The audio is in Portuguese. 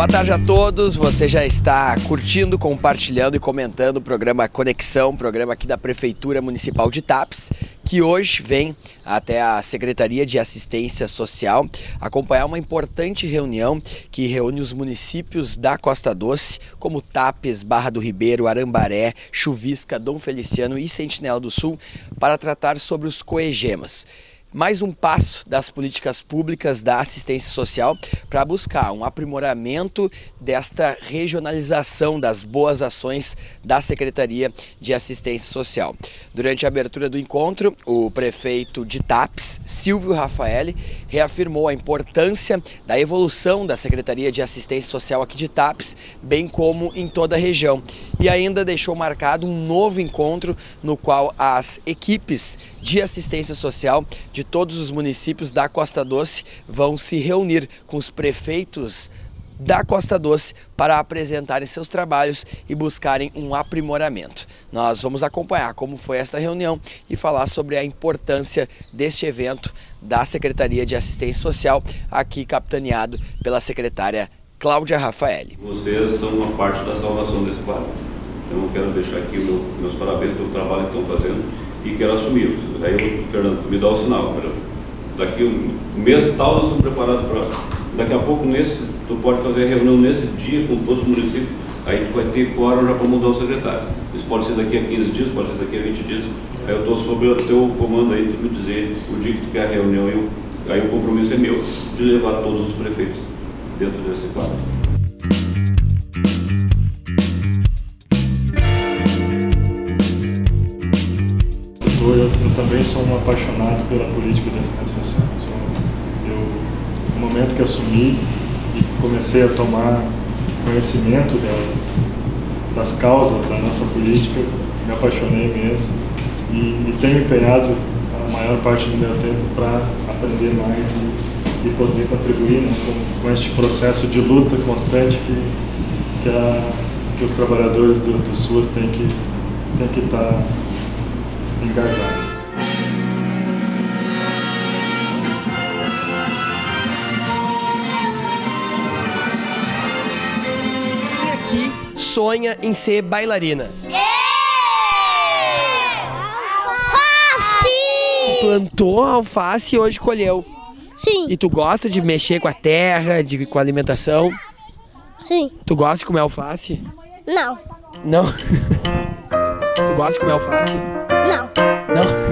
Boa tarde a todos. Você já está curtindo, compartilhando e comentando o programa Conexão, programa aqui da Prefeitura Municipal de Tapes, que hoje vem até a Secretaria de Assistência Social acompanhar uma importante reunião que reúne os municípios da Costa Doce, como Tapes, Barra do Ribeiro, Arambaré, Chuvisca, Dom Feliciano e Sentinela do Sul, para tratar sobre os coegemas mais um passo das políticas públicas da assistência social para buscar um aprimoramento desta regionalização das boas ações da Secretaria de Assistência Social. Durante a abertura do encontro, o prefeito de TAPS, Silvio Rafaeli, reafirmou a importância da evolução da Secretaria de Assistência Social aqui de TAPS, bem como em toda a região. E ainda deixou marcado um novo encontro no qual as equipes de assistência social de todos os municípios da Costa Doce vão se reunir com os prefeitos da Costa Doce para apresentarem seus trabalhos e buscarem um aprimoramento. Nós vamos acompanhar como foi essa reunião e falar sobre a importância deste evento da Secretaria de Assistência Social, aqui capitaneado pela secretária Cláudia Rafaeli. Vocês são uma parte da salvação desse quadro. Então eu quero deixar aqui meu, meus parabéns pelo trabalho que estão fazendo e quero assumir. Aí o Fernando me dá o sinal. Daqui um mês tal nós estamos preparados para. Daqui a pouco nesse, tu pode fazer a reunião nesse dia com todos os municípios, aí tu vai ter quórum já para mudar o secretário. Isso pode ser daqui a 15 dias, pode ser daqui a 20 dias. Aí eu estou sob o teu comando aí de me dizer o dia que tu quer a reunião, eu, aí o compromisso é meu de levar todos os prefeitos dentro desse quadro. Eu, também sou um apaixonado pela política de assistência social. Eu, no momento que assumi e comecei a tomar conhecimento das, das causas da nossa política, me apaixonei mesmo e, e tenho empenhado a maior parte do meu tempo para aprender mais e, e poder contribuir né, com, com, este processo de luta constante que, que, a, que os trabalhadores do, do SUAS têm que, têm que estar tá engajados. Sonha em ser bailarina? Alface! Plantou alface e hoje colheu. Sim. E tu gosta de mexer com a terra, de, com a alimentação? Sim. Tu gosta de comer alface? Não. Não? tu gosta de comer alface? Não. Não?